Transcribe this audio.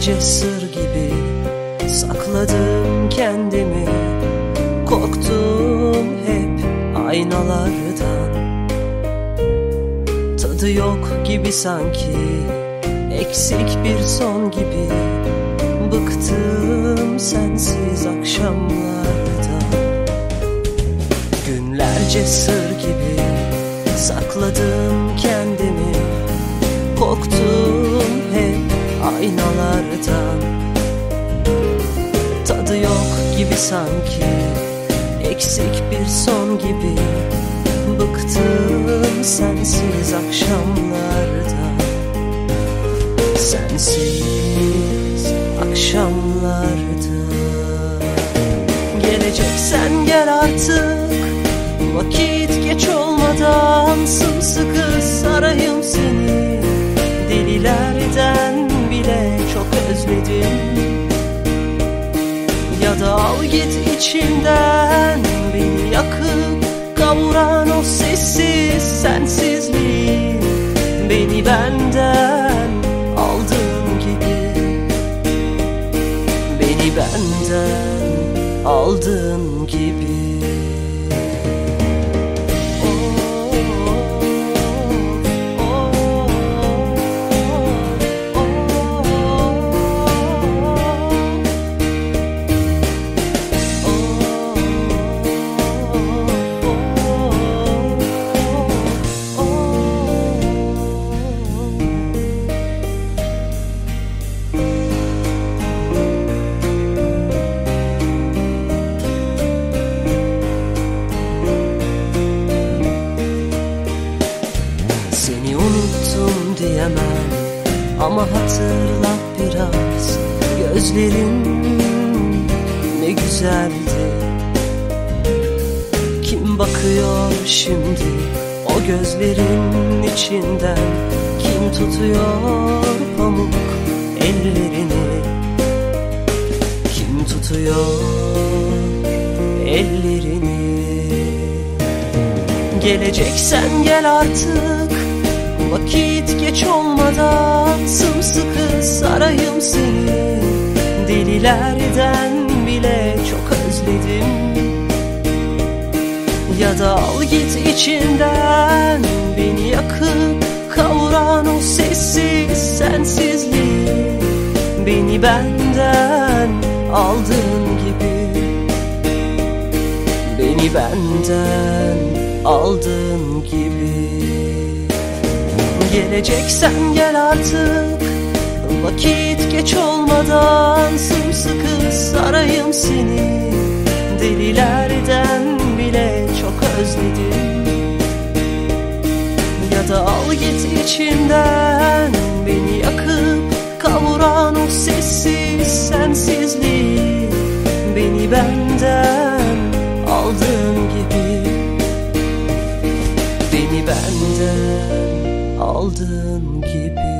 Günlerce sır gibi sakladım kendimi. Korktum hep aynalardan Tadı yok gibi sanki Eksik bir son gibi. Bıktım sensiz akşamlardan Günlerce sır gibi sakladım kendimi yok gibi sanki Eksik bir son gibi. Bıktım sensiz akşamlardan Sensiz akşamlarda. Geleceksen gel artık Vakit geç olmadan Sımsıkı sarayım seni. Delilerden bile çok özledim git içimden. Beni yakıp kavuran o sessiz sensizliğin Beni benden aldığın gibi. Beni benden aldığın gibi diyemem Ama hatırla biraz Gözlerin. Ne güzeldi. Kim bakıyor şimdi O gözlerin içinden? Kim tutuyor pamuk ellerini? Kim tutuyor ellerini? Geleceksen gel artık Vakit geç olmadan Sımsıkı sarayım seni. Delilerden bile çok özledim. Ya da al git içinden Beni yakıp kavuran o sessiz sensizliği. Beni benden aldığın gibi. Beni benden aldığın gibi Geleceksen gel artık. Vakit geç olmadan Sımsıkı sarayım seni. Delilerden bile çok özledim. Ya da al git içimden Beni yakıp kavuran o sessiz sensizliği. Beni benden aldığın gibi. Beni benden aldığın gibi